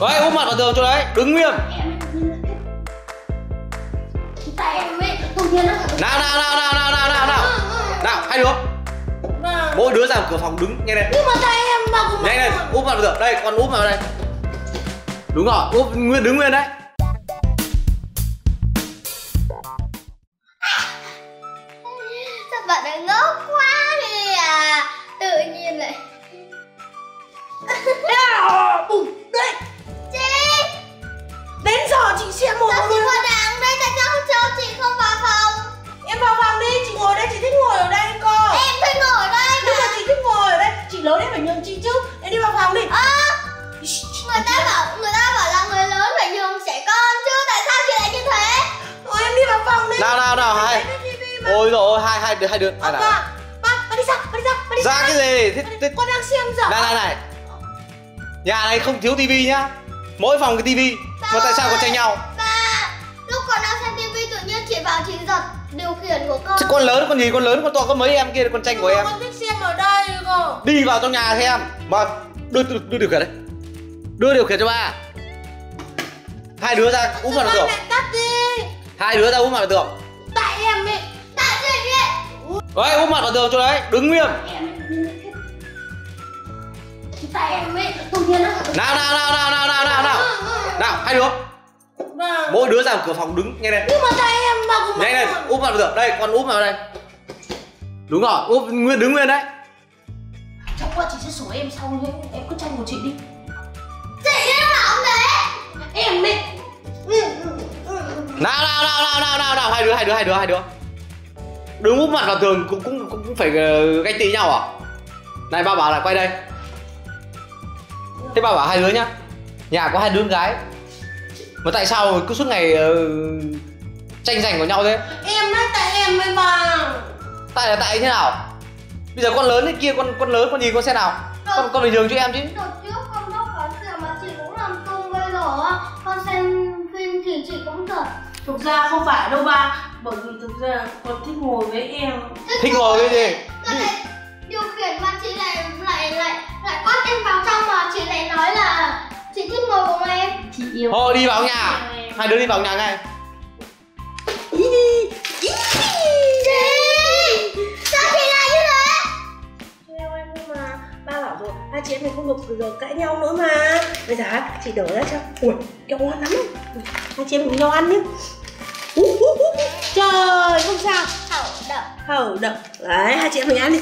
đấy úp mặt vào tường chỗ đấy đứng nguyên nào nào nào nào nào nào nào. Nào nào hai đứa. Vâng. mỗi đứa ra cửa phòng đứng nhanh lên. Nhưng mà tại em mà cũng nhanh lên úp mặt vào tường. Đây con úp vào đây. Đúng rồi úp nguyên đứng nguyên đấy. Sao bạn ấy ngốc quá chị xem một sao chị vào đằng đây tại sao không cho chị không vào phòng. Em vào phòng đi chị ngồi đây chị thích ngồi ở đây cơ. Em thích ngồi ở đây nhưng mà chị thích ngồi ở đây chị lớn em phải nhường chị chứ. Em đi vào phòng đi. À, người ta bảo người ta bảo là người lớn phải nhường trẻ con chứ tại sao chị lại như thế? Thôi em đi vào phòng đi. Nào nào nào hai. ôi rồi hai hai đứa hai đứa. Hai ba nào. ba ba đi ra ba đi ra ba đi ra cái gì? Thế, thế, con đang xem dở. Này này này. Nhà này không thiếu tivi nhá. Mỗi phòng cái tivi. Mà tại sao còn tranh nhau điều khiển của con. Chứ con lớn con gì con lớn con to có mấy em kia con tranh của em. con thích xem ở đây cơ đi vào trong nhà xem. Mà đưa đưa, đưa điều khiển đấy đưa điều khiển cho ba. Hai đứa ra úp vào tường tắt đi. Hai đứa ra mặt vào tường tại em ấy tại chị ấy. Đấy úp mặt vào tường chỗ đấy. Đứng nguyên tại em ấy nào nào nào nào nào nào nào nào. Nào hai đứa. Vâng. Mỗi đứa ra cửa phòng đứng nhanh lên nhưng mà tại em mà cũng nhanh lên úp vào tường đây con úp vào đây. Đúng rồi úp nguyên đứng nguyên đấy. Chắc qua chị sẽ sủa em sau nhé Em cứ tranh của chị đi. Chị ấy bảo không thế Em ấy nào nào nào nào nào nào nào hai đứa hai đứa hai đứa hai đứa. Đứng úp mặt vào tường cũng cũng cũng, phải uh, ganh tị nhau à? Này ba bảo lại quay đây. Thế ba bảo hai đứa nhá. Nhà có hai đứa con gái. Mà tại sao cứ suốt ngày ờ, tranh giành của nhau thế. Em nói tại em mới mà tại là tại thế nào? Bây giờ con lớn thế kia con con lớn con nhìn con xem nào. Con con phải nhường cho em chứ. Đợt trước con bóc có rượu mà chị cũng làm tung bây giờ á. Con xem phim thì chị cũng giật Thực ra không phải đâu ba Bởi vì thực ra con thích ngồi với em. Thích ngồi cái gì? Con lại điều khiển mà chị lại lại lại lại bắt em vào trong mà chị lại nói là chị thích ngồi cùng em. Chị yêu thôi đi vào nhà. Hai đứa đi vào nhà ngay em mình không được giờ cãi nhau nữa mà. Bây giờ chị đỡ ra cho. Ui, kẹo ngon lắm Hai chị em mình cùng nhau ăn nhé. Ú, ú, ú. Trời, không sao. Hậu đậu hở đậm. Đấy hai chị em mình ăn đi.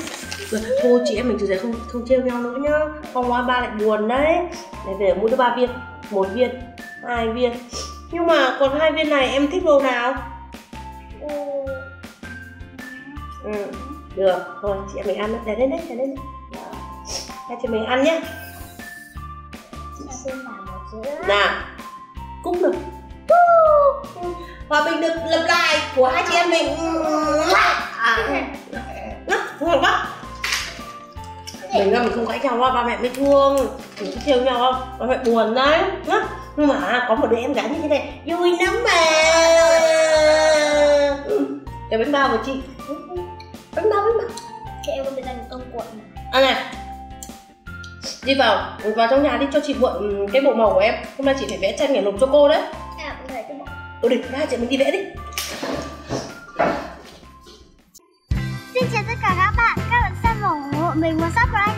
Rồi, thôi chị em mình từ giờ không không trêu nhau nữa nhá. Không nói ba lại buồn đấy. Để về mua cho ba viên. Một viên hai viên. Nhưng mà còn hai viên này em thích màu nào? Ừ được. Thôi chị em mình ăn đấy đấy đấy. Đó. Hai chị mình ăn nhé. Nào cũng được. Hòa bình được lập lại của hai chị em mình. À, ngon quá mình ra mình không cãi nhau ba mẹ mới thương. Mình cứ trêu nhau không? Ba mẹ buồn đấy. Nhá nhưng mà có một đứa em gái như thế này vui lắm mà. Cái bánh bao của chị. Bánh bao bánh bao. Chị em có biết đánh công cuộn mà. À này đi vào vào trong nhà đi cho chị mượn cái bộ màu của em. Hôm nay chị phải vẽ tranh để nộp cho cô đấy. À cũng ừ đi hai chị mình đi vẽ đi. Xin chào tất cả các bạn, các bạn xem ủng hộ mình và subscribe